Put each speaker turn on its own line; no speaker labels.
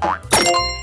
Bye.